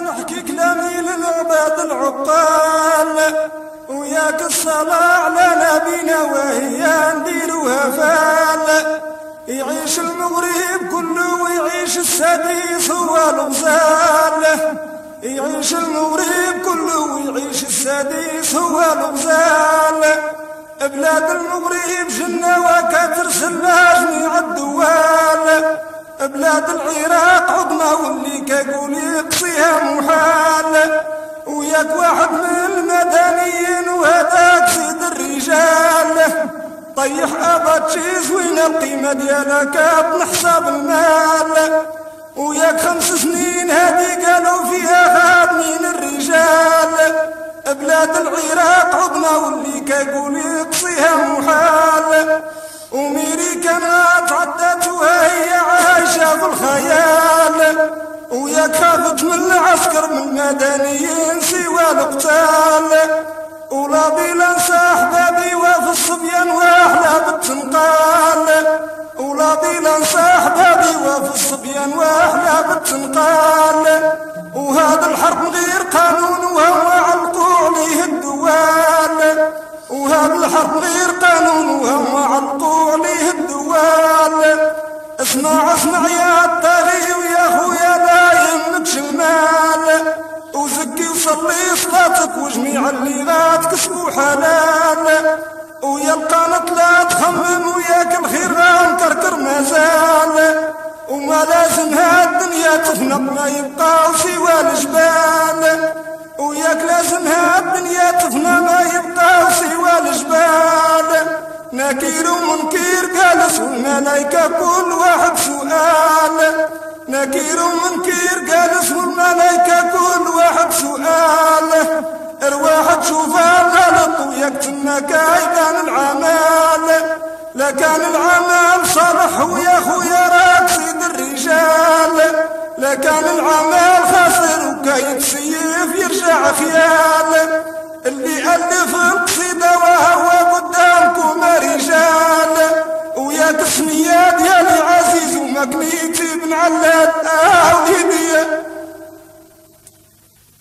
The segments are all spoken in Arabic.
نحكي كلامي للعباد العقال. وياك الصلاة على نبينا وهي نديروها فال. يعيش المغرب كله ويعيش السديس هو الغزال يعيش المغرب كله ويعيش السديس هو الغزال بلاد المغرب جنة وكترسل جميع الدوال بلاد العراق عظمى واللي كيقول يقصيها محال. وياك واحد من المدنيين وهذاك سيد الرجال. طيح اباتشي زوينة القيمة ديالك بنحساب المال. وياك خمس سنين هادي قالوا فيها خادمين الرجال. بلاد العراق عظمى واللي كيقول يقصيها محال. وميريكا ما تعدت وهي عايشة في الخيال. ويا خافت من العسكر من المدنيين سوى القتال. ولا بلا احبابي وفي الصبيان وأحلى بالتنقال. ولا بلا احبابي وفي الصبيان وأحلى بالتنقال. وهذا الحرب غير قانون وهو غير قانون وهم علقوا عليه الدوال. اسمع اسمع يا الطاغي ويا خويا لا يهمكش المال. وزكي وصلي صلاتك وجميع اللي غاتكسبوا حلال. ويا القانط لا تخمم وياك الخير غام كركر مازال. وما لازم هالدنيا تفنق ما يبقى سوى الجبال وياك لازم هالدنيا تفنى ما يبقى نكير ومنكير جالس والملايكة كل واحد سؤال. نكير ومنكير جالس والملايكة كل واحد سؤال. ارواح تشوف الغلط ويكتم كايدان العمال لكان العمل صالح ويا خويا راك سيد الرجال. لكان العمل خاسر وكاين سيف يرجع خيال. اللي ألف القصيدة وهو قدامكم رجال ويا تسمية ديالي عزيز ومكنيتي بن علاد أهودية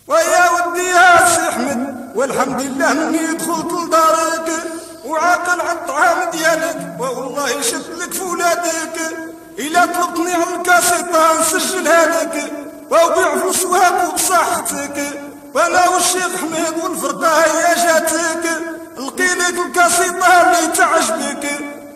ويا ودي يا سي احمد والحمد لله اني دخلت لدارك وعاقل على الطعام ديالك والله شفت لك فولادك إلا طلبتني على الكاسيطة نسجلها لك وبيع في السواق وبصحتك. وأنا والشيخ حميد والفرقة هي جاتك. لقيلك الكاسيطة اللي تعجبك.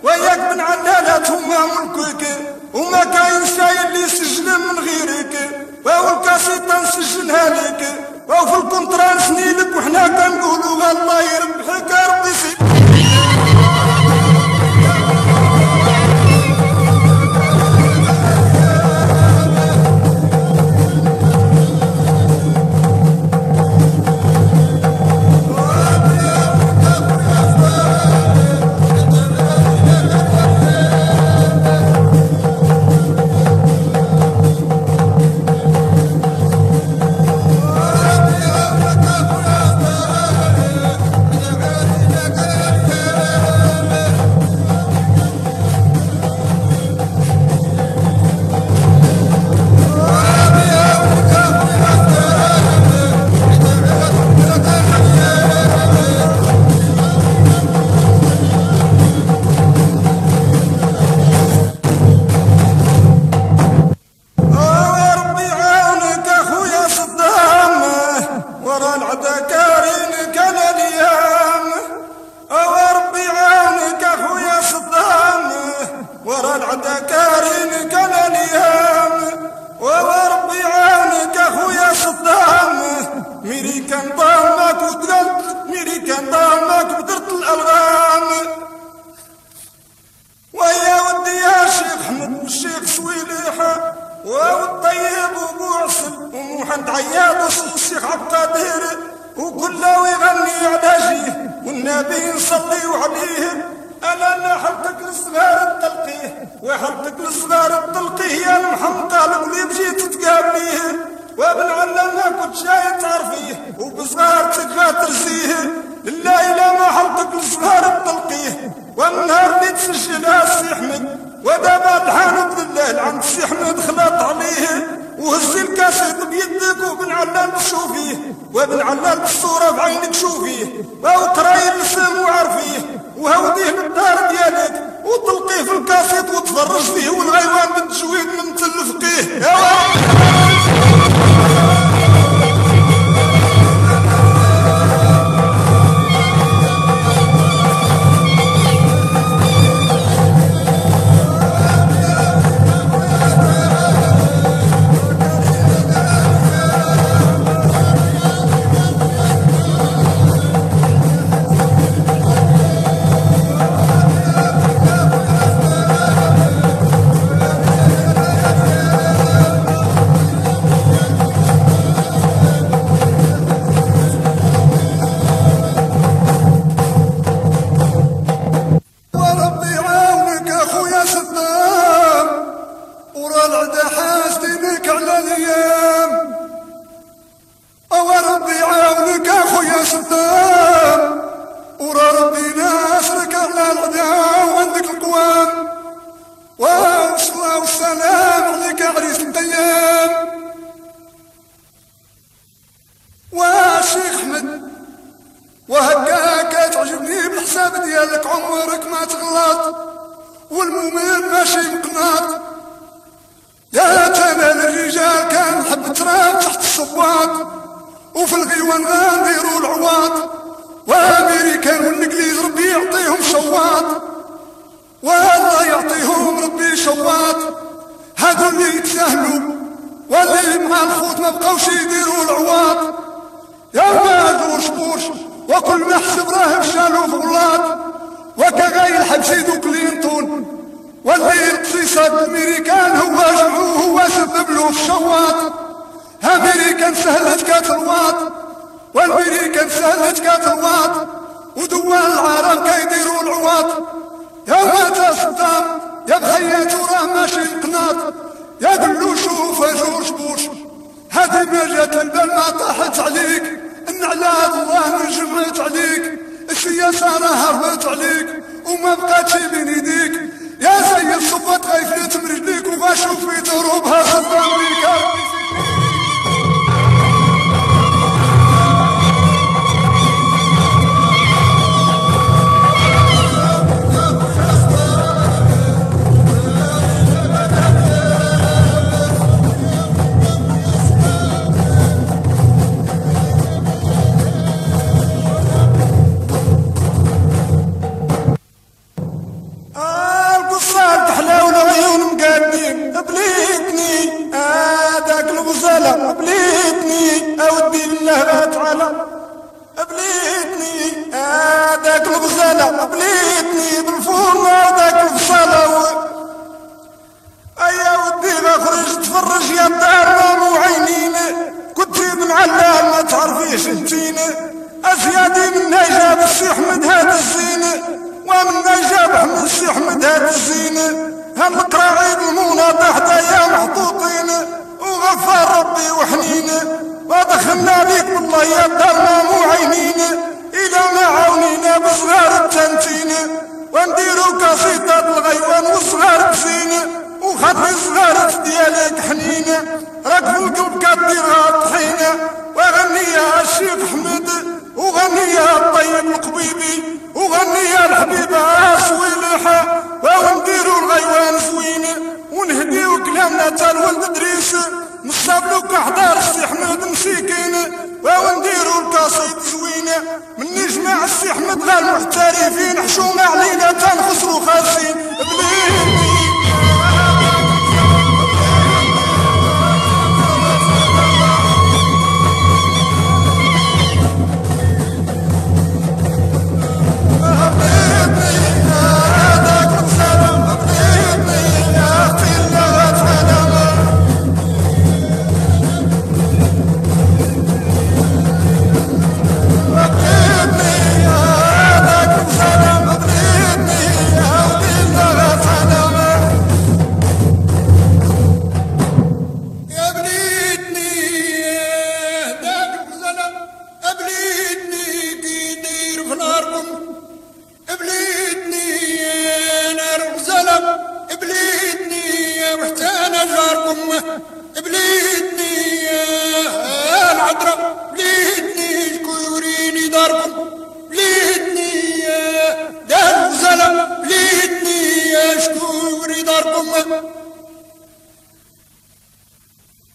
وياك بن علالات هما ملكك. وما كاين شاي اللي يسجل من غيرك. وهو الكاسيطة نسجلها لك. وفي الكونترا نسنيلك وحنا كنقولوا الله يربحك كان ما ميري كان ما الألغام. ويا ودي يا شيخ حمد والشيخ سويليحة والطيب وبو عسل ومحمد عياد والشيخ عبد القادر. وكله يغني على جيه والنبي نصلي عليه أنا أنا حبتك للصغار تلقيه وحبتك للصغار تلقيه يا محمد طالب لي بجيت تقابليه. وابن علمنا كنت جاية تعرفيه وبصغار تكفى ترزيه. لا إلا ما حطك الصغار تلقيه. والنهار اللي تسجلها السي أحمد ودابا الحانوت لله العند السي حمد خلط عليه. وهزي الكاسيت بيدك وابن علان تشوفيه وابن علان الصورة بعينك شوفيه أو تراي الاسم وعارفيه وهوديه للدار ديالك وتلقيه في الكاسيت وتفرج فيه والغيوان بالتجويد من تلفقيه. يديروا العواط. يا فهد وشبوش وكل ما حسب راه مشالو في غلاط وكغاي الحبسيد كلينتون. واللي الاقتصاد الامريكان هو جمعوه هو سبب له الشواط. أمريكان سهلت الواط والامريكان سهلت الواط ودول العالم كيديروا العواط. يا مات صدام يا بخياتو راه ماشي القناط يا بلو شوف جورج بوش. هذه مرية البل ما طاحت عليك. النعلة الله من جمعت عليك السياسة راهربت عليك وما بقى الهلا بليتني اودي اللهبات على بليتني هذاك الغزالة بليتني بالفول هذاك الغزالة ايا ودي ما خرجت تفرج يا الدار مامو عينين كنت من علام ما تعرفيش انتين اسيادي من جاب السي احمد هذا الزين ومن جاب احمد السي احمد هاد الزين. هالقراعي المناضح يا محطوطين وغفر ربي وحنين ودخلنا بيك والله يا دارنا مو عينين إلى ما عاونينا بصغار التنتين. ونديرو قصيدة الغيوان وصغار بسينة وخلي صغار ديالك حنينة راك في القلب كديرها طحين وغني يا الشيخ حمد وغني يا الطيب القبيبي. وغني يا الحبيبة سويلحة وغني لأن تال ولد نصاب لك حضار السي حمد مسكين. نديرو القصيد زوينة من نجمع السي حمد للمحترفين حشومة علينا تنخسرو خاسين. بليل الرب بليتني نار وزلم بليتني يا وحتانا جاركم بليتني يا العذراء بليتني شكوريني داركم بليتني يا دار وزلم بليتني يا شكوري داركم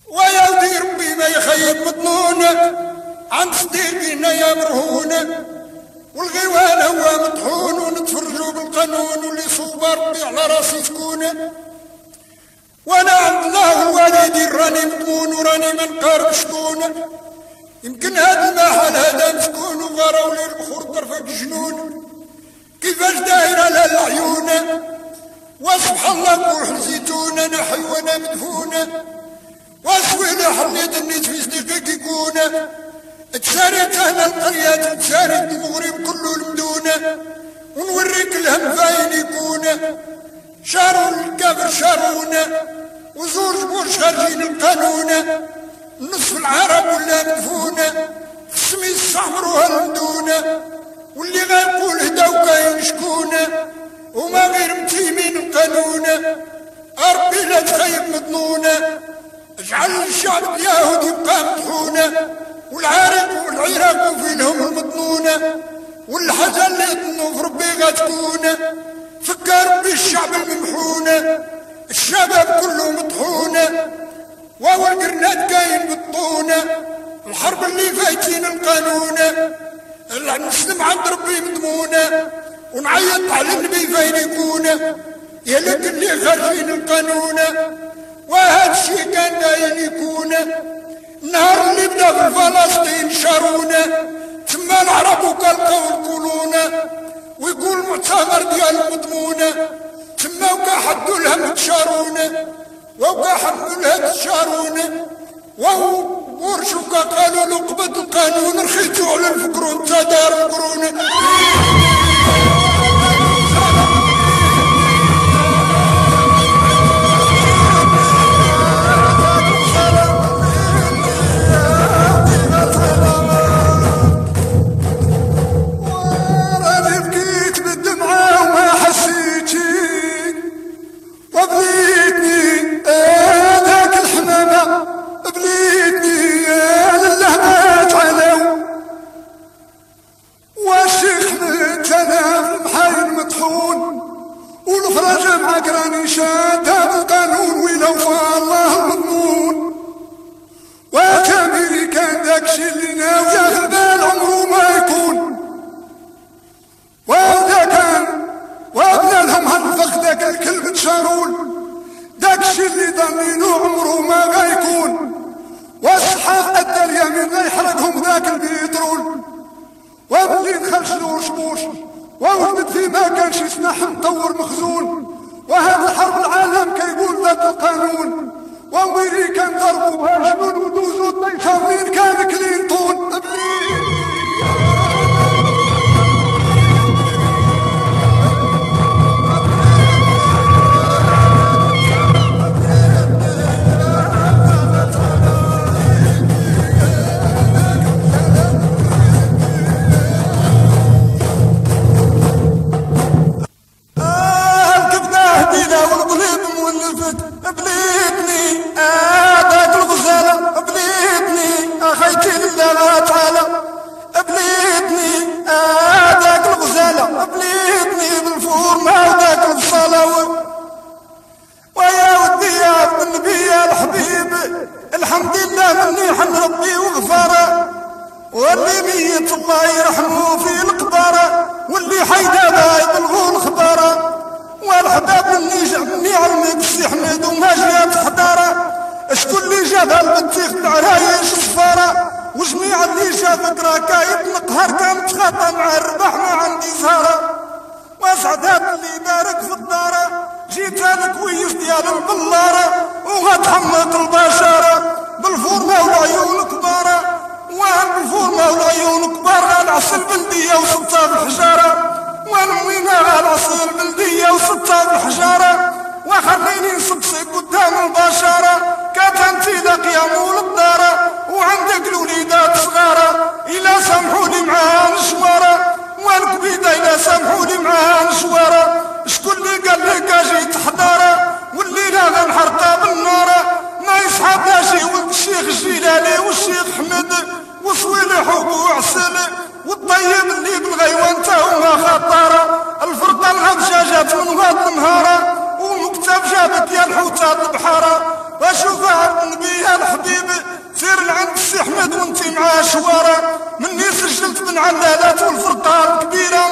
ويا ودي ربي ما يخيب مطنونك عن صديقنا يا مرهونه والغيوان هو مطحون ونتفرجوا بالقانون واللي صوب ربي على راسي سكونة وأنا عند الله والدي راني مضمون وراني منقارب شكونة يمكن هذا المحل هذا مسكون وغراو لي البخور طرفك جنون كيفاش دايرة للعيون وسبحان الله بروح زيتونة نحي وأنا مدفونة واسوينا حليت النيت في صديقك يكون تساريت أهل القرية تساريت المغرب كله المدونة ونوريك الهم فاين يكون. شارون الكافر شارونا. وزور جبور خارجين القانون. نصف العرب ولا مدفونة خصمي الصحمر المدونة واللي غيقول هدا وكاين شكونة وما غير متيمين القانون. ربي لا تخيب مضنونة اجعل الشعب اليهودي يبقى مطحونة والعارق والعراق وفينهم المضنونة والحاجة اللي في ربي غتكون فكر بالشعب الممحونة الشباب كله مطحونة وهو القرنات كاين بالطونة الحرب اللي فايتين القانون نسلم عند ربي مضمونة ونعيط على النبي فين يكون. يا لك اللي خارجين القانون يكون النهار اللي بدا في فلسطين شارونا ثم العرب وكالقوا القولون ويقول مؤتمر ديال مضمونة ثم وكا حدوا لهم تشارونا وكا حدوا لها تشارونا وهو ورشوكا قالوا له قبض القانون رخيتوا على الفكرون تدار القرون الشي اللي ضامنينه عمره ما غيكون. واصحاب ادى اليمين غيحرقهم ذاك البترول وبلي نخرجلو رشبوش وولد في ما كانش يسمح نطور مخزون. وهذا الحرب العالم كيقول ذات القانون. وامريكا ضربوها جبل ودوزوا طيشة وين كان كلينتون تبليغ احباب مني جابني عمك سي حميد وما جات حضارة. شكون اللي جابها البنتيخ تاع رايش وصفارة وجميع اللي جابك راه نقهر كان تخاطى مع الربح ما عندي زهرة وأسعد اللي دارك في الدارة. جيت أنا كويس ديال البلارة وغتحمق البشارة. بالفورمة والعيون كبارة وهم بالفورمة والعيون كبارة نعسل بندية وسبتها بالحجارة. ونوينا على رصير بلدية وستة الحجارة وخليني نصبصي قدام البشرة كاتنتي دقية مول الدارة وعندك الوليدات صغارة. إلا سامحوني معاها نشوارة والكبيدة إلا سامحوني معاها نشوارة شكون اللي قال لك أجي تحضارة؟ والليلة غنحرقها بالنارة. ما يصحابها شي ولد الشيخ الجيلاني والشيخ حمد. وصوالحه وعسل والطيب اللي بالغيوان تا هو خطارة الفرقة الغبشة جات من غاد النهارة ومكتب جابت يا الحوتات البحارة واشوفها النبي يا الحبيب سير لعند السي أحمد وانتي معاه شوارة مني سجلت من علالات والفرقة الكبيرة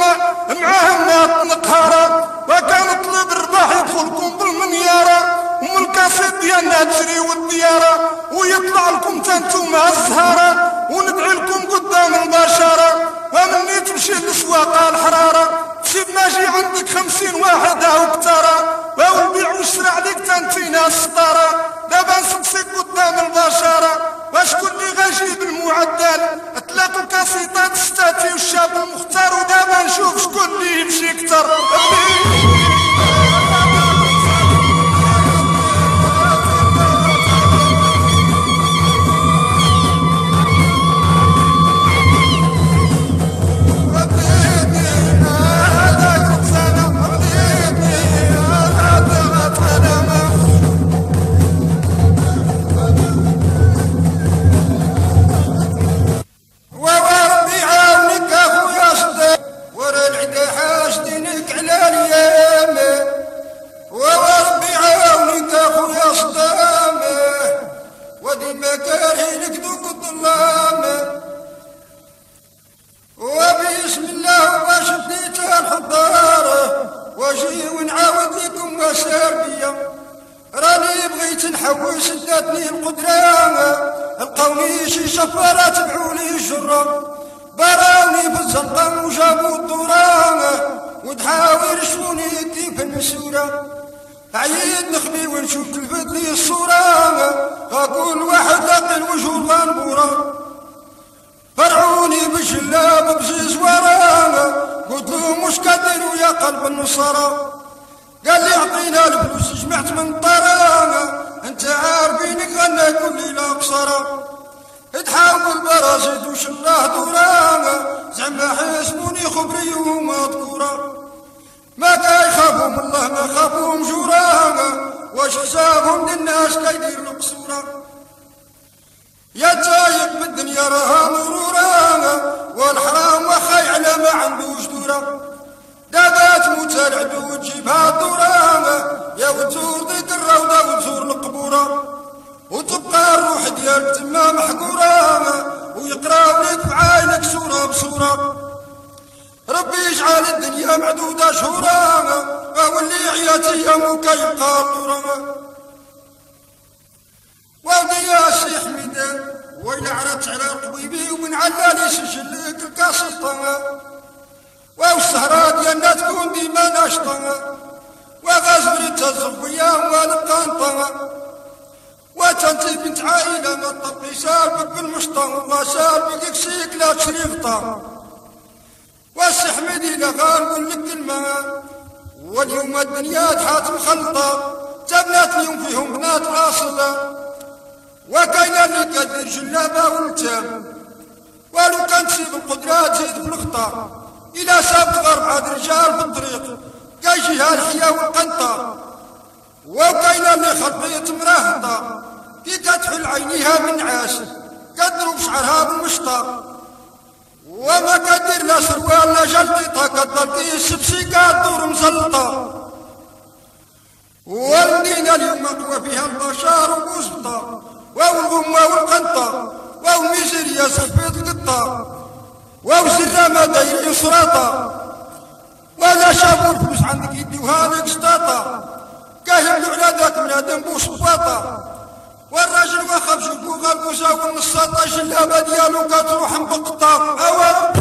معاهم ناط نقهارة وكان طلب الرباح يدخلكم بالمنيارة ومن الكاسيت ديالنا تجري والديارة ويطلع لكم تانتوما الزهارة مباشرة أمني تمشي لسواقة الحرارة. سيب ماجي عندك خمسين واحد أو بترى أو نبيع ونشري عليك تنتينا السطارة دابا نسقسيك قدام البشرة وشكون اللي غاجي المعدل؟ تلاقوا كاسيطات ستاتي والشاب المختار. ودابا نشوف شكون اللي يمشي كتر اللي بغيت نحوس داتني القدرة. القومي شي شفارة تبعولي الجرة براوني بالزنقة وجابوا الدورة. ودحاوي رشوني يدي في المسورة عيد نخبي ونشوف تلفت لي الصورة. أقول واحد لقي الوجه المنبورة فرعوني بالجلاب بزيز ورانا قلت له مش قادر ويا قلب النصارى. قال لي عطينا الفلوس جمعت من طرانا أنت عارفينك غنى كل ليلة قصرة تحاول براسي دوش الله دورانا. زعما حاسبوني خبري ومذكورة ما كيخافهم الله ما خافهم جورانا. واش حسابهم للناس كيدير القصورة. يا تايق بالدنيا راها مرورة. والحرام وخا يعلى ما عندوش دوره قادات موتى العدو وجيبها الدورة يا وتور ضد الروضة وتور القبورة وتبقى الروح ديالك تما محقورة ويقراو لك بعينك سورة بصورة ربي يجعل الدنيا معدودة شهورة واللي عياتي يوم يبقى الدورة وادي يا شيخ ميدان ويلا عرفت على قبيبي ومن علالي سجلك الكاسطة والسهرة ديالنا تكون ديما ناشطة. وغازل التزوية والقنطة وتنتي بنت عائلة ما تطبي سالبك بالمشطة وسالبك كسيك لا تشريفطة والسي حميدي لا غنقول لك كلمة واليوم الدنيا تحات مخلطة تبنات اليوم فيهم بنات عاصلة وكاين اللي كدير جلابة والتام ولو كان تسيب القدرات تزيد بالخطأ. إلى سابت غرب عاد رجال بالطريق كايجيها الحياة والقنطة وكاينة اللي خربيت مراهطة كي كتحل عينيها من عاش. كتضرب شعرها بالمشطة. وما كدير لا سروال لا جلطيطة كتضل كي الشبشيكة تدور مسلطة والمدينة اليوم قوى فيها البشار والقزبطة واو الغمة والقنطة واو ميزيريا سفيد القطة ووزد مدى الإفراطة ولا شافوا الفلوس عندك يديوها لك قشطاطة كاهلوا على ذاك من بوش بوصباطة والراجل واخا بجبوغا بوزا والنصاطة جلابة ديالو كتروح مبقطة. أوا